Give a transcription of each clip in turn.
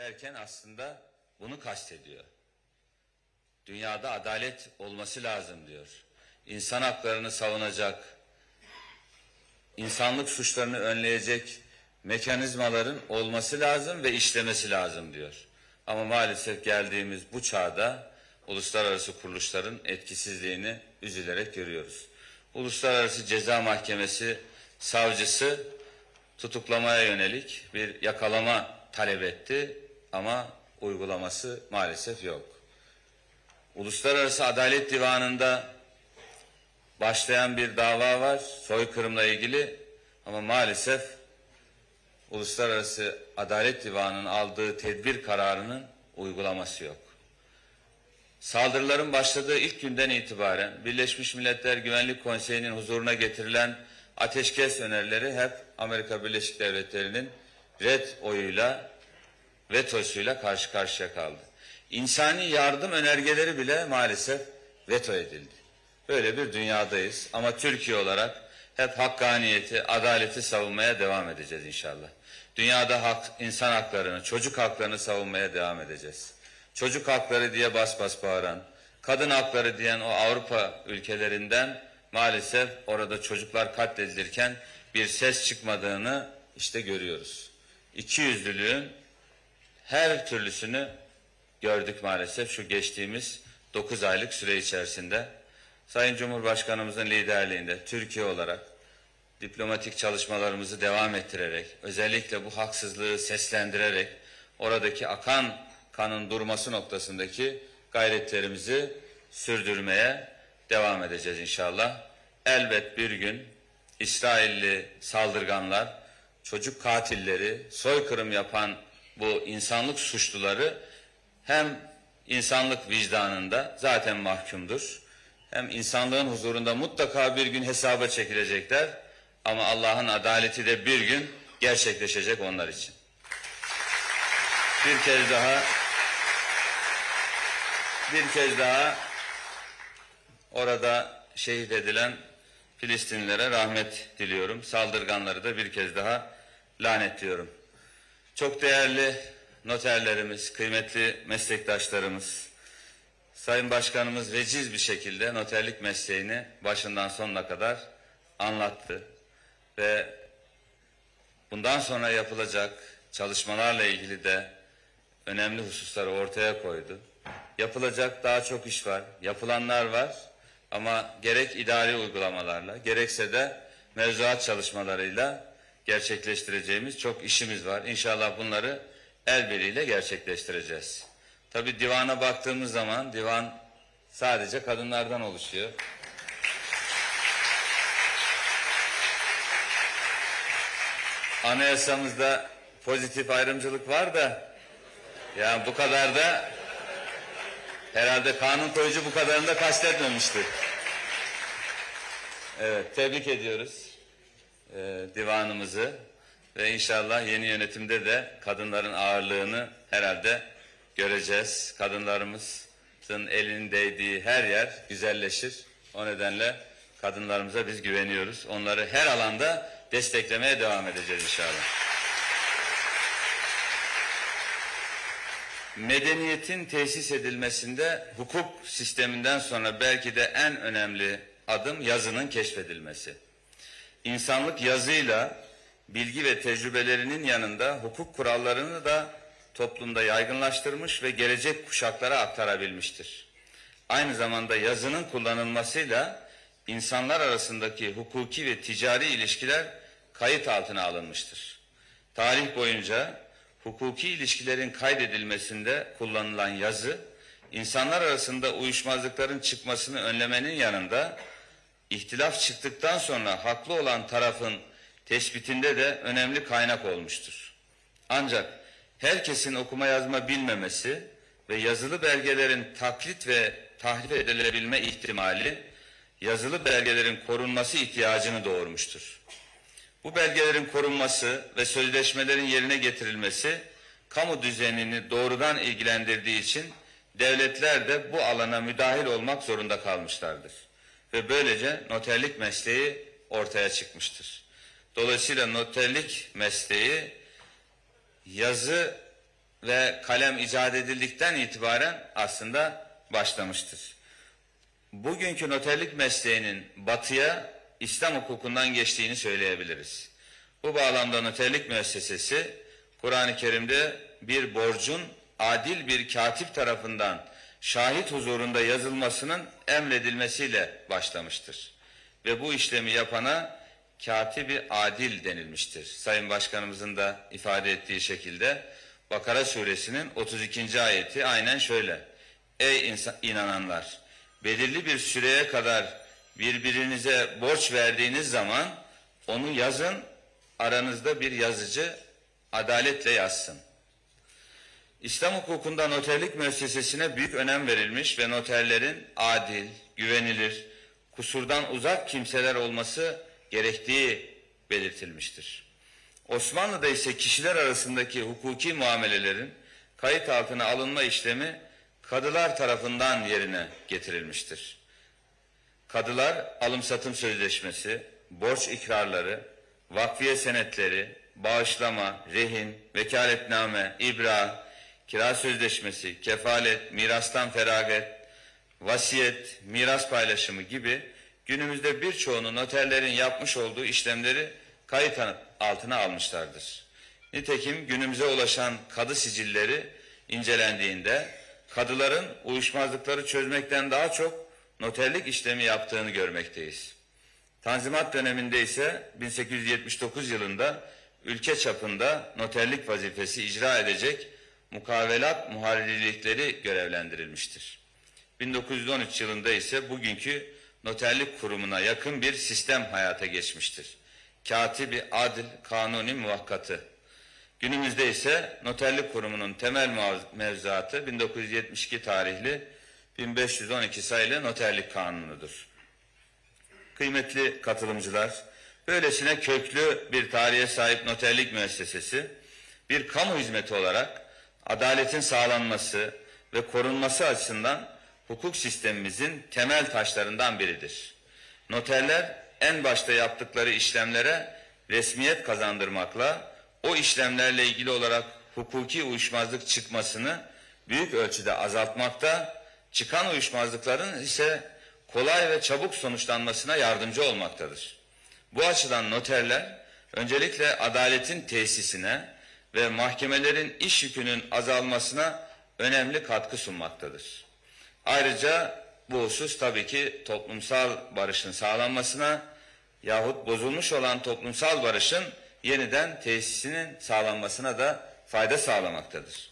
derken aslında bunu kastediyor. Dünyada adalet olması lazım diyor. İnsan haklarını savunacak, insanlık suçlarını önleyecek mekanizmaların olması lazım ve işlemesi lazım diyor. Ama maalesef geldiğimiz bu çağda uluslararası kuruluşların etkisizliğini üzülerek görüyoruz. Uluslararası Ceza Mahkemesi savcısı tutuklamaya yönelik bir yakalama talep etti ama uygulaması maalesef yok. Uluslararası Adalet Divanı'nda başlayan bir dava var soykırımla ilgili ama maalesef Uluslararası Adalet Divanı'nın aldığı tedbir kararının uygulaması yok. Saldırıların başladığı ilk günden itibaren Birleşmiş Milletler Güvenlik Konseyi'nin huzuruna getirilen ateşkes önerileri hep Amerika Birleşik Devletleri'nin red oyuyla, vetosuyla karşı karşıya kaldı. İnsani yardım önergeleri bile maalesef veto edildi. Böyle bir dünyadayız ama Türkiye olarak hep hakkaniyeti, adaleti savunmaya devam edeceğiz inşallah. Dünyada hak, insan haklarını, çocuk haklarını savunmaya devam edeceğiz. Çocuk hakları diye bas bas bağıran, kadın hakları diyen o Avrupa ülkelerinden maalesef orada çocuklar katledilirken bir ses çıkmadığını işte görüyoruz. İkiyüzlülüğün her türlüsünü gördük maalesef şu geçtiğimiz 9 aylık süre içerisinde. Sayın Cumhurbaşkanımızın liderliğinde Türkiye olarak diplomatik çalışmalarımızı devam ettirerek, özellikle bu haksızlığı seslendirerek, oradaki akan kanın durması noktasındaki gayretlerimizi sürdürmeye devam edeceğiz inşallah. Elbet bir gün İsrailli saldırganlar, çocuk katilleri, soykırım yapan bu insanlık suçluları hem insanlık vicdanında zaten mahkumdur, hem insanlığın huzurunda mutlaka bir gün hesaba çekilecekler ama Allah'ın adaleti de bir gün gerçekleşecek onlar için. Bir kez daha bir kez daha orada şehit edilen Filistinlilere rahmet diliyorum. Saldırganları da bir kez daha lanetliyorum. Çok değerli noterlerimiz, kıymetli meslektaşlarımız, Sayın Başkanımız veciz bir şekilde noterlik mesleğini başından sonuna kadar anlattı ve bundan sonra yapılacak çalışmalarla ilgili de önemli hususları ortaya koydu. Yapılacak daha çok iş var, yapılanlar var ama gerek idari uygulamalarla gerekse de mevzuat çalışmalarıyla gerçekleştireceğimiz çok işimiz var. İnşallah bunları el birliğiyle gerçekleştireceğiz. Tabi divana baktığımız zaman divan sadece kadınlardan oluşuyor. Anayasamızda pozitif ayrımcılık var da yani bu kadar da herhalde kanun koyucu bu kadarını da kastetmemiştir. Evet tebrik ediyoruz e, divanımızı ve inşallah yeni yönetimde de kadınların ağırlığını herhalde göreceğiz. Kadınlarımızın elinin değdiği her yer güzelleşir. O nedenle kadınlarımıza biz güveniyoruz. Onları her alanda desteklemeye devam edeceğiz inşallah. Medeniyetin tesis edilmesinde hukuk sisteminden sonra belki de en önemli adım yazının keşfedilmesi. İnsanlık yazıyla bilgi ve tecrübelerinin yanında hukuk kurallarını da toplumda yaygınlaştırmış ve gelecek kuşaklara aktarabilmiştir. Aynı zamanda yazının kullanılmasıyla insanlar arasındaki hukuki ve ticari ilişkiler kayıt altına alınmıştır. Tarih boyunca hukuki ilişkilerin kaydedilmesinde kullanılan yazı, insanlar arasında uyuşmazlıkların çıkmasını önlemenin yanında, ihtilaf çıktıktan sonra haklı olan tarafın tespitinde de önemli kaynak olmuştur. Ancak herkesin okuma yazma bilmemesi ve yazılı belgelerin taklit ve tahrif edilebilme ihtimali yazılı belgelerin korunması ihtiyacını doğurmuştur. Bu belgelerin korunması ve sözleşmelerin yerine getirilmesi kamu düzenini doğrudan ilgilendirdiği için devletler de bu alana müdahil olmak zorunda kalmışlardır. Ve böylece noterlik mesleği ortaya çıkmıştır. Dolayısıyla noterlik mesleği yazı ve kalem icat edildikten itibaren aslında başlamıştır. Bugünkü noterlik mesleğinin batıya İslam hukukundan geçtiğini söyleyebiliriz. Bu bağlamda noterlik müessesesi Kur'an-ı Kerim'de bir borcun adil bir katip tarafından şahit huzurunda yazılmasının emredilmesiyle başlamıştır. Ve bu işlemi yapana katibi adil denilmiştir. Sayın Başkanımızın da ifade ettiği şekilde Bakara suresinin 32. ayeti aynen şöyle. Ey inananlar! Belirli bir süreye kadar birbirinize borç verdiğiniz zaman onu yazın, aranızda bir yazıcı adaletle yazsın. İslam hukukunda noterlik müessesesine büyük önem verilmiş ve noterlerin adil, güvenilir, kusurdan uzak kimseler olması gerektiği belirtilmiştir. Osmanlı'da ise kişiler arasındaki hukuki muamelelerin kayıt altına alınma işlemi kadılar tarafından yerine getirilmiştir. Kadılar alım-satım sözleşmesi, borç ikrarları, vakfiye senetleri, bağışlama, rehin, vekaletname, ibra, kira sözleşmesi, kefalet, mirastan feragat, vasiyet, miras paylaşımı gibi günümüzde birçoğunu noterlerin yapmış olduğu işlemleri kayıt altına almışlardır. Nitekim günümüze ulaşan kadı sicilleri incelendiğinde kadıların uyuşmazlıkları çözmekten daha çok noterlik işlemi yaptığını görmekteyiz. Tanzimat döneminde ise 1879 yılında ülke çapında noterlik vazifesi icra edecek mukavelat muharrirlikleri görevlendirilmiştir. 1913 yılında ise bugünkü noterlik kurumuna yakın bir sistem hayata geçmiştir. Katibi adil kanuni muvakkatı. Günümüzde ise noterlik kurumunun temel mevzuatı 1972 tarihli 1512 sayılı noterlik kanunudur. Kıymetli katılımcılar, böylesine köklü bir tarihe sahip noterlik müessesesi bir kamu hizmeti olarak adaletin sağlanması ve korunması açısından hukuk sistemimizin temel taşlarından biridir. Noterler en başta yaptıkları işlemlere resmiyet kazandırmakla o işlemlerle ilgili olarak hukuki uyuşmazlık çıkmasını büyük ölçüde azaltmakta, çıkan uyuşmazlıkların ise kolay ve çabuk sonuçlanmasına yardımcı olmaktadır. Bu açıdan noterler öncelikle adaletin tesisine ve mahkemelerin iş yükünün azalmasına önemli katkı sunmaktadır. Ayrıca bu husus tabii ki toplumsal barışın sağlanmasına yahut bozulmuş olan toplumsal barışın yeniden tesisinin sağlanmasına da fayda sağlamaktadır.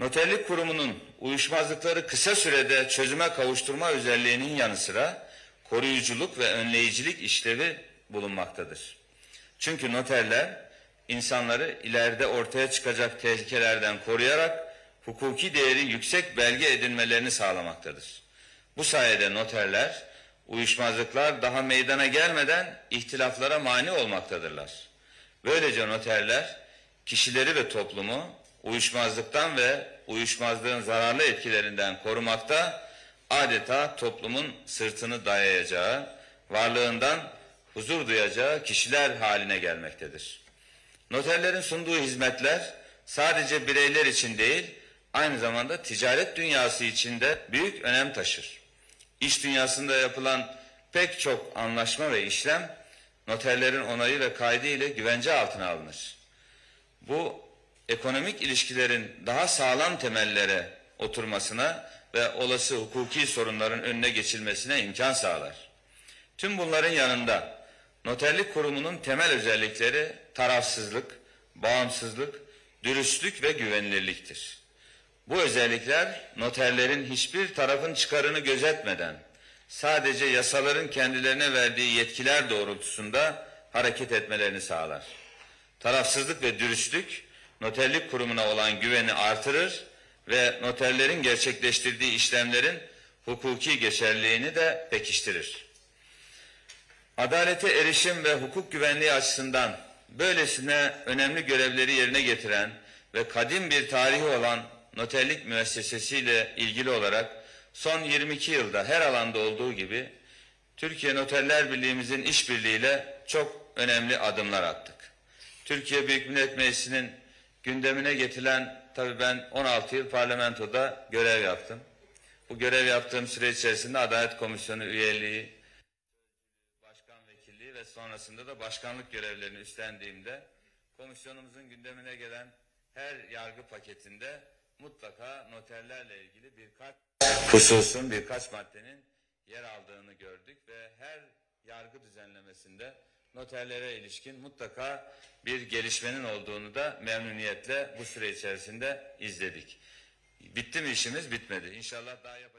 Noterlik kurumunun uyuşmazlıkları kısa sürede çözüme kavuşturma özelliğinin yanı sıra koruyuculuk ve önleyicilik işlevi bulunmaktadır. Çünkü noterler insanları ileride ortaya çıkacak tehlikelerden koruyarak hukuki değeri yüksek belge edinmelerini sağlamaktadır. Bu sayede noterler uyuşmazlıklar daha meydana gelmeden ihtilaflara mani olmaktadırlar. Böylece noterler kişileri ve toplumu uyuşmazlıktan ve uyuşmazlığın zararlı etkilerinden korumakta adeta toplumun sırtını dayayacağı, varlığından huzur duyacağı kişiler haline gelmektedir. Noterlerin sunduğu hizmetler sadece bireyler için değil, aynı zamanda ticaret dünyası için de büyük önem taşır. İş dünyasında yapılan pek çok anlaşma ve işlem noterlerin onayı ve kaydı ile güvence altına alınır. Bu ekonomik ilişkilerin daha sağlam temellere oturmasına ve olası hukuki sorunların önüne geçilmesine imkan sağlar. Tüm bunların yanında noterlik kurumunun temel özellikleri tarafsızlık, bağımsızlık, dürüstlük ve güvenilirliktir. Bu özellikler noterlerin hiçbir tarafın çıkarını gözetmeden sadece yasaların kendilerine verdiği yetkiler doğrultusunda hareket etmelerini sağlar. Tarafsızlık ve dürüstlük noterlik kurumuna olan güveni artırır ve noterlerin gerçekleştirdiği işlemlerin hukuki geçerliliğini de pekiştirir. Adalete erişim ve hukuk güvenliği açısından böylesine önemli görevleri yerine getiren ve kadim bir tarihi olan noterlik müessesesiyle ilgili olarak son 22 yılda her alanda olduğu gibi Türkiye Noterler Birliği'mizin işbirliğiyle çok önemli adımlar attık. Türkiye Büyük Millet Meclisi'nin gündemine getirilen tabii ben 16 yıl parlamentoda görev yaptım. Bu görev yaptığım süre içerisinde Adalet Komisyonu üyeliği, sonrasında da başkanlık görevlerini üstlendiğimde komisyonumuzun gündemine gelen her yargı paketinde mutlaka noterlerle ilgili birkaç hususun, birkaç maddenin yer aldığını gördük ve her yargı düzenlemesinde noterlere ilişkin mutlaka bir gelişmenin olduğunu da memnuniyetle bu süre içerisinde izledik. Bitti mi işimiz? Bitmedi. İnşallah daha yapacağız.